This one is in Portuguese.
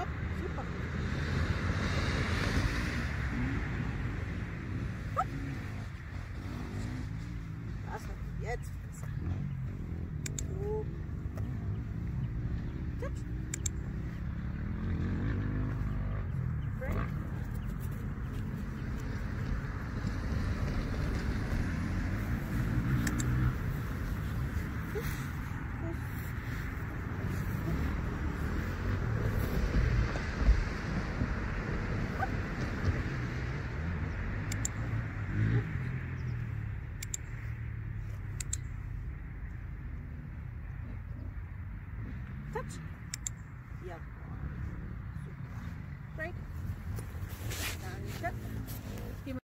Só, só Tá touch.